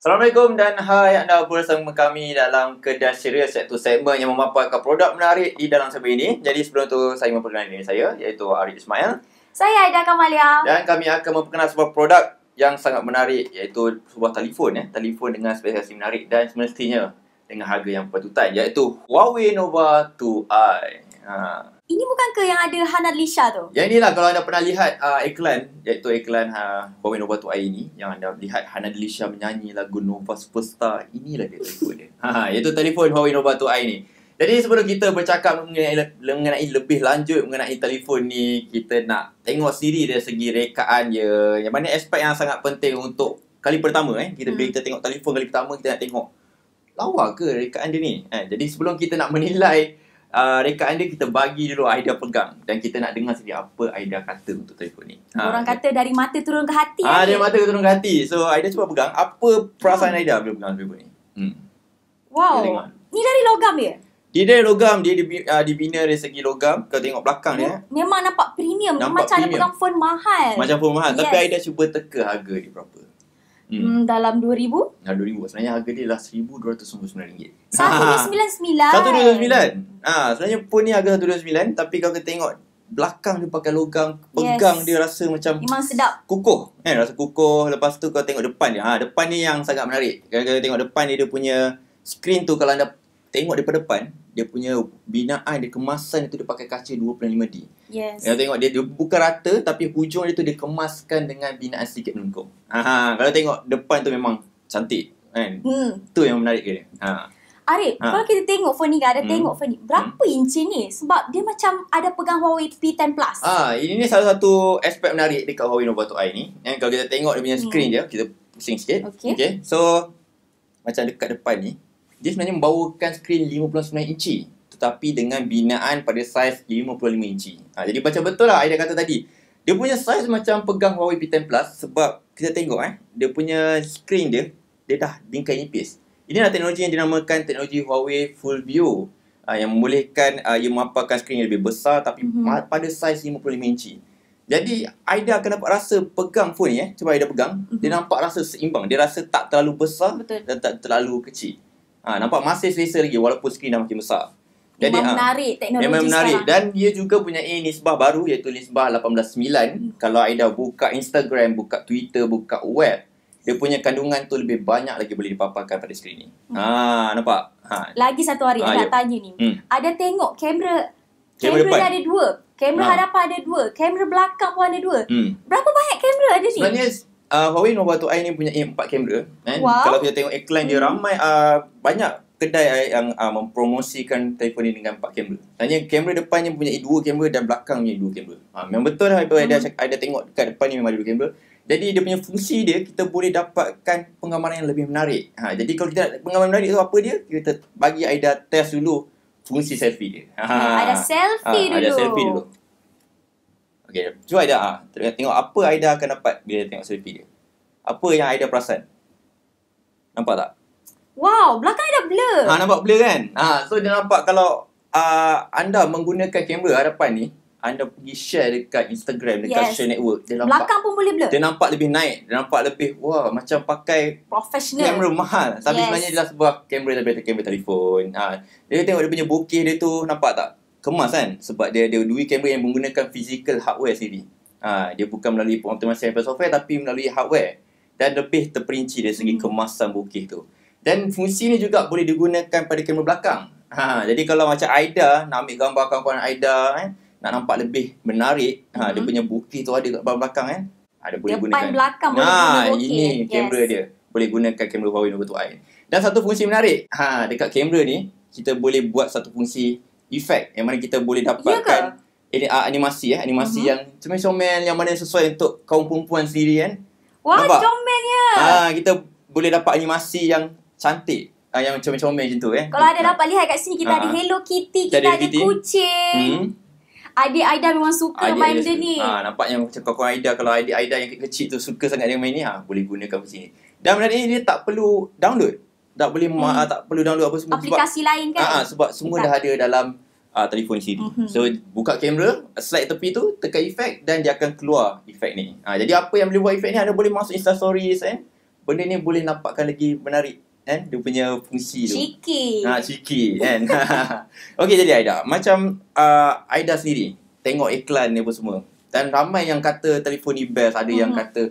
Assalamualaikum dan hai anda bersama kami dalam Kedah Serius iaitu segmen yang memaparkan produk menarik di dalam segmen ini. Jadi sebelum tu saya memperkenalkan diri saya iaitu Arif Ismail Saya Aida Kamalia. dan kami akan memperkenalkan sebuah produk yang sangat menarik iaitu sebuah telefon ya, telefon dengan spesifikasi menarik dan semestinya dengan harga yang berpatutan iaitu Huawei Nova 2i. Ha. Ini bukan ke yang ada Hana Lisha tu? Yang inilah kalau anda pernah lihat uh, iklan iaitu iklan uh, Huawei Nova 2i ini yang anda lihat Hana Delisha menyanyi lagu Nova Superstar inilah dia telefon dia. Ha iaitu telefon Huawei Nova 2i ni. Jadi sebelum kita bercakap mengenai, mengenai lebih lanjut mengenai telefon ni, kita nak tengok sendiri dari segi rekaan dia. Yang mana aspek yang sangat penting untuk kali pertama eh. Kita bila Hmm. kita tengok telefon kali pertama kita nak tengok lawa ke rekaan dia ni. Eh, jadi sebelum kita nak menilai uh, rekaan dia kita bagi dulu Aida pegang dan kita nak dengar sendiri apa Aida kata untuk telefon ni. Orang kata dari mata turun ke hati. Ah, ni. dia mata turun ke hati. So Aida cuba pegang apa perasaan Aida bila pegang telefon ni. Hmm. Wow. Ni dari logam dia? Dia dari logam, dia dibi- uh, dibina dari segi logam. Kalau tengok belakang dia, Mem- Memang nampak premium. Nampak macam ada premium. pegang phone mahal. macam pun mahal. Tapi Yes. Aida cuba teka harga dia berapa. Hmm. Hmm, dalam 2000? Nah, 2000. Sebenarnya harga dia lah RM1,299. 129.199. Ah, sebenarnya pun ni harga 129 tapi kalau kita tengok belakang dia pakai logam, pegang Yes. dia rasa macam Memang sedap. kukuh kan rasa kukuh lepas tu kau tengok depan dia ha depan ni yang sangat menarik kalau kau tengok depan ni dia punya screen tu kalau anda tengok daripada depan dia punya binaan dia kemasan itu dia pakai kaca 2.5D Yes. kalau tengok dia, dia bukan rata tapi hujung dia tu dia kemaskan dengan binaan sedikit melengkung ha kalau tengok depan tu memang cantik kan Hmm. tu yang menarik dia ha Arif, Ha. kalau kita tengok phone ni kan, ada Hmm. tengok phone ni. Berapa inci ni? Sebab dia macam ada pegang Huawei P10 Plus. Ah, ini ni salah satu aspek menarik dekat Huawei Nova 2i ni. Eh, kalau kita tengok dia punya Hmm. screen dia, kita pusing sikit. Okey. okay. So, macam dekat depan ni, dia sebenarnya membawakan skrin 59 inci tetapi dengan binaan pada saiz 55 inci. Ha, jadi macam betul lah Aida kata tadi. Dia punya saiz macam pegang Huawei P10 Plus sebab kita tengok eh, dia punya screen dia, dia dah bingkai nipis. Inilah teknologi yang dinamakan teknologi Huawei Full View uh, yang membolehkan uh, ia memaparkan skrin yang lebih besar tapi Mhm. mm-hmm. pada saiz 55 inci. Jadi Aida akan dapat rasa pegang phone ni eh, cuba Aida pegang, Mhm. dia nampak rasa seimbang. Dia rasa tak terlalu besar Betul. dan tak terlalu kecil. Ha, nampak masih selesa lagi walaupun skrin dah makin besar. Memang ah, menarik teknologi Memang menarik sekarang. dan dia juga punya nisbah baru iaitu nisbah 189. Kalau Aida buka Instagram, buka Twitter, buka web, dia punya kandungan tu lebih banyak lagi boleh dipaparkan pada skrin ni. Hmm. Ha, nampak? Ha. Lagi satu hari Ah, nak ya. tanya ni. Hmm. Ada tengok kamera Kamera kamera dia ada dua. Kamera Ah. hadapan ada dua. Kamera belakang pun ada dua. Hmm. Berapa banyak kamera ada ni? Sebenarnya uh, Huawei Nova 2i ni punya empat kamera. Kan? Wow. Kalau kita tengok iklan dia Hmm. ramai uh, banyak kedai yang uh, mempromosikan telefon ni dengan empat kamera. Sebenarnya kamera depannya punya dua kamera dan belakang punya dua kamera. Ha, memang betul lah hmm. ada, ada tengok dekat depan ni memang ada dua kamera. Jadi dia punya fungsi dia kita boleh dapatkan penggambaran yang lebih menarik. Ha, jadi kalau kita nak penggambaran menarik tu apa dia? Kita bagi Aida test dulu fungsi selfie dia. Ha. Ada selfie Ah, dulu. Ada selfie dulu. Okey, cuba Aida ah. Tengok apa Aida akan dapat bila tengok selfie dia. Apa yang Aida perasan? Nampak tak? Wow, belakang ada blur. Ha nampak blur kan? Ha so dia nampak kalau uh, anda menggunakan kamera hadapan ni, anda pergi share dekat Instagram, dekat Yes. social network, dia nampak Belakang pun boleh blur. dia nampak lebih naik. Dia nampak lebih wah macam pakai Professional. kamera mahal. Tapi Yes. sebenarnya dia sebuah kamera daripada kamera telefon. Ha, dia tengok dia punya bokeh dia tu nampak tak? Kemas kan? Sebab dia ada dua kamera yang menggunakan physical hardware sendiri. Ha, dia bukan melalui optimasi daripada software tapi melalui hardware. Dan lebih terperinci dari segi Hmm. kemasan bokeh tu. Dan fungsi ni juga boleh digunakan pada kamera belakang. Ha, jadi kalau macam Aida nak ambil gambar kawan-kawan Aida kan, nak nampak lebih menarik, ha, dia Mhm. punya bokeh tu ada kat belakang kan. Ha, dia boleh Depan gunakan. belakang boleh Nah, guna ini Yes. kamera dia. Boleh gunakan kamera Huawei Nova 2i. Dan satu fungsi menarik. Ha, dekat kamera ni, kita boleh buat satu fungsi efek yang mana kita boleh Ya dapatkan ini uh, animasi eh, animasi Mhm. yang comel-comel yang mana sesuai untuk kaum perempuan sendiri kan. Wah, Nampak? comelnya. Ah, kita boleh dapat animasi yang cantik. Ah, yang comel-comel macam tu eh. Kalau ada dapat lihat kat sini kita Ah. ada Hello Kitty, Kita kita ada ada Kitty. kucing. Hmm. Adik Aida memang suka Adik main Aida suka. ni. Ha, nampak yang macam kawan-kawan Aida kalau adik Aida yang kecil tu suka sangat dengan main ni ha, boleh gunakan fungsi ni. Dan benda ni dia tak perlu download. Tak boleh hmm. Hmm. tak perlu download apa semua Aplikasi lain sebab kan? ah, sebab semua Tak. dah ada dalam uh, telefon sendiri. Mhm. So buka kamera, slide tepi tu, tekan efek dan dia akan keluar efek ni. Ha, jadi apa yang boleh buat efek ni anda boleh masuk Insta stories eh. benda ni boleh nampakkan lagi menarik kan dia punya fungsi tu. Cheeky. Ha, cheeky kan. Okey jadi Aida, macam uh, Aida sendiri tengok iklan ni apa semua. Dan ramai yang kata telefon ni best, ada yang Mhm. kata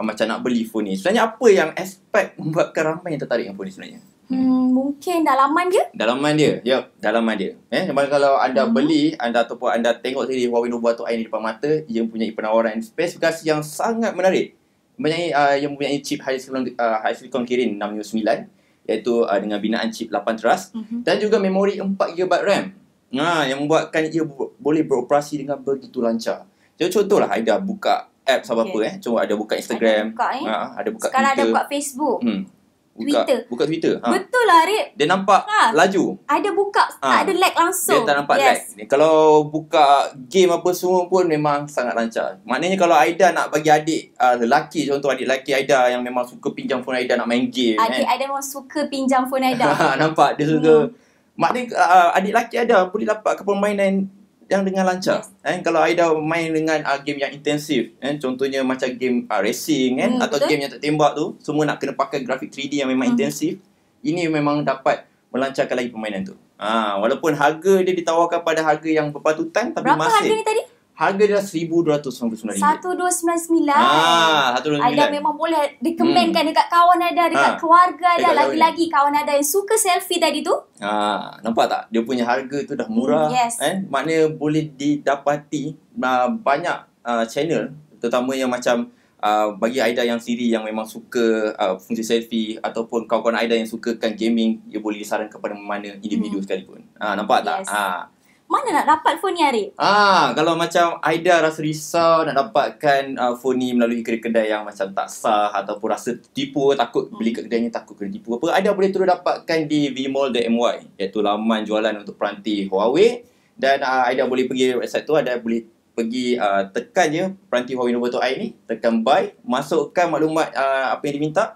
uh, macam nak beli phone ni. Sebenarnya apa yang aspek membuatkan ramai yang tertarik dengan phone ni sebenarnya? Hmm, mungkin dalaman dia. Dalaman dia. Ya, dalaman dia. Eh, memang kalau anda Mhm. beli, anda ataupun anda tengok sendiri Huawei Nova tu di depan mata, ia mempunyai penawaran spesifikasi yang sangat menarik. Mempunyai uh, yang mempunyai chip high silicon uh, high silicon Kirin 699 iaitu uh, dengan binaan chip 8 teras Mhm. dan juga memori 4GB RAM. Ha, yang membuatkan ia bo- boleh beroperasi dengan begitu lancar. Jadi contohlah Aida buka app apa apa Okay. eh. Cuma ada buka Instagram, Ada buka, eh. ha, ada buka Sekarang ada Twitter. buka Facebook. hmm. Buka, Twitter. Buka Twitter. Ha. Betul lah, Rip. Dia nampak Ha. laju. Ada buka, Ah. tak ada lag langsung. Dia tak nampak yes. lag. Ni, Kalau buka game apa semua pun memang sangat lancar. Maknanya kalau Aida nak bagi adik uh, lelaki contoh adik lelaki Aida yang memang suka pinjam phone Aida nak main game Adik kan. Aida memang suka pinjam phone Aida. Nampak dia suka. Maknanya uh, adik lelaki Aida boleh dapat permainan yang dengan lancar. Yes. Eh, kalau Aida main dengan uh, game yang intensif, eh, contohnya macam game uh, racing kan Hmm, atau betul. game yang tertembak tu, semua nak kena pakai grafik 3D yang memang Hmm. intensif. Ini memang dapat melancarkan lagi permainan tu. Ha, walaupun harga dia ditawarkan pada harga yang berpatutan tapi Berapa harga masih ni tadi? Harga dia RM1299. 1299. Ah, Aida 1299. memang boleh recommendkan dekat kawan Aida, dekat Ah. keluarga Dekat lagi-lagi kawan Aida yang suka selfie tadi tu. Ha, nampak tak? Dia punya harga tu dah murah. Hmm, yes. Eh? Maknanya boleh didapati uh, banyak uh, channel terutama yang macam uh, bagi Aida yang sendiri yang memang suka uh, fungsi selfie ataupun kawan-kawan Aida yang sukakan gaming, dia boleh disarankan kepada mana individu Hmm. sekalipun. Ha, nampak tak? Yes. Ha. Mana nak dapat phone ni Arif? Ah, kalau macam Aida rasa risau nak dapatkan uh, phone ni melalui kedai-kedai yang macam tak sah ataupun rasa tipu, takut Hmm. beli kat kedai ni takut kena tipu apa, Aida boleh terus dapatkan di vmall.my iaitu laman jualan untuk peranti Huawei dan uh, Aida boleh pergi website tu, Aida boleh pergi uh, tekan je peranti Huawei Nova 2i ni, tekan buy, masukkan maklumat uh, apa yang diminta,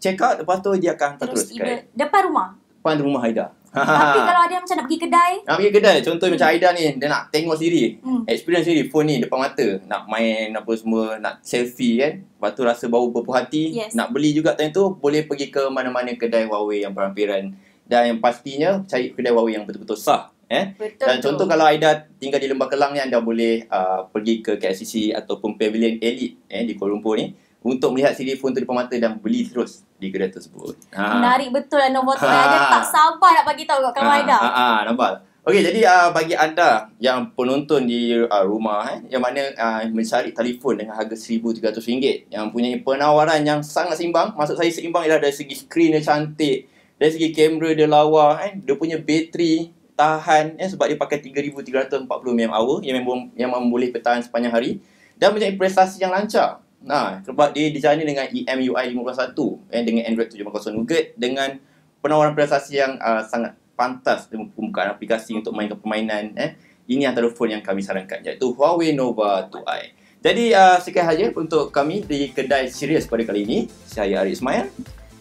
check out, lepas tu dia akan hantar Terus terus dekat depan rumah. depan rumah Aida. Tapi kalau ada yang macam nak pergi kedai, Nak pergi kedai, contoh macam Aida ni, dia nak tengok sendiri, hmm. experience sendiri phone ni depan mata. Nak main apa semua nak selfie kan. Lepas tu rasa bau berpuas hati. Yes. nak beli juga time tu boleh pergi ke mana-mana kedai Huawei yang berhampiran dan yang pastinya cari kedai Huawei yang betul-betul sah eh. Betul dan tu. contoh kalau Aida tinggal di Lembah Kelang ni anda boleh uh, pergi ke KLCC ataupun Pavilion Elite eh di Kuala Lumpur ni untuk melihat sendiri phone tu depan mata dan beli terus di kedai tersebut. Ha. Menarik betul lah nombor tu. Ha. Aida tak sabar nak bagi tahu kat kawan Aida. Ah, ah, ah, nampak. Okey, jadi uh, bagi anda yang penonton di uh, rumah eh, yang mana uh, mencari telefon dengan harga RM1,300 yang punya penawaran yang sangat seimbang. Maksud saya seimbang ialah dari segi skrin dia cantik, dari segi kamera dia lawa, eh, dia punya bateri tahan eh, sebab dia pakai 3340 mAh yang memang yang memang boleh bertahan sepanjang hari dan mempunyai prestasi yang lancar. Nah, sebab dia dijana dengan EMUI 5.1 eh, dengan Android 7.0 Nougat dengan penawaran prestasi yang uh, sangat pantas dalam pembukaan aplikasi untuk mainkan permainan eh. Ini antara phone yang kami sarankan iaitu Huawei Nova 2i. Jadi uh, sekian saja untuk kami di kedai Sirius pada kali ini. Saya Arif Ismail.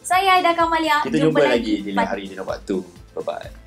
Saya Aida Kamalia. Kita jumpa, lagi di lain hari di waktu. Bye bye.